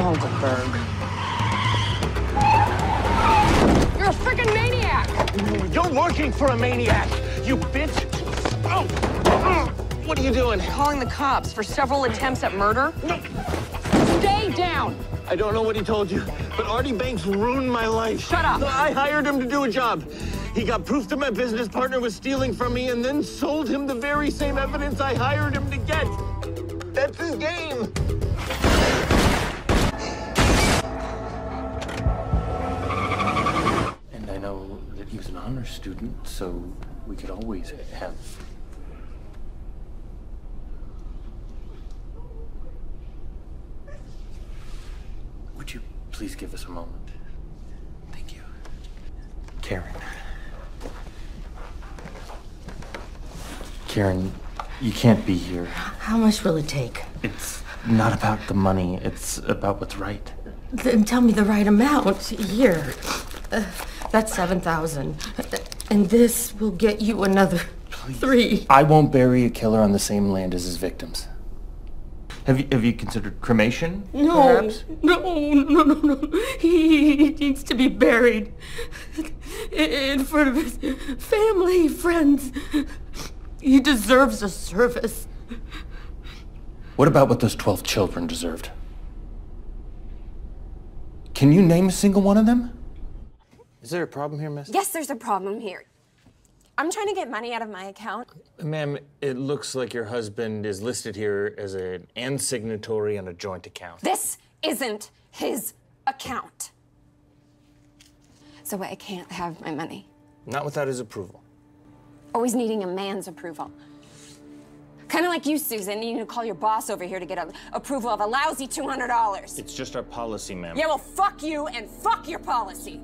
Stolzenberg. You're a freaking maniac! You're working for a maniac, you bitch! Oh! oh. What are you doing? Calling the cops for several attempts at murder? No. Stay down! I don't know what he told you, but Artie Banks ruined my life. Shut up! I hired him to do a job. He got proof that my business partner was stealing from me and then sold him the very same evidence I hired him to get. That's his game. That he was an honor student, so we could always have. Would you please give us a moment? Thank you. Karen. Karen, you can't be here. How much will it take? It's not about the money, it's about what's right. Then tell me the right amount. Here. Uh, that's 7,000. And this will get you another three. I won't bury a killer on the same land as his victims. Have you, have you considered cremation? No, perhaps? no, no, no, no. He, he needs to be buried in front of his family, friends. He deserves a service. What about what those 12 children deserved? Can you name a single one of them? Is there a problem here, miss? Yes, there's a problem here. I'm trying to get money out of my account. Ma'am, it looks like your husband is listed here as an and signatory on a joint account. This isn't his account. So I can't have my money. Not without his approval. Always needing a man's approval. Kind of like you, Susan, needing to call your boss over here to get a, approval of a lousy $200. It's just our policy, ma'am. Yeah, well, fuck you and fuck your policy.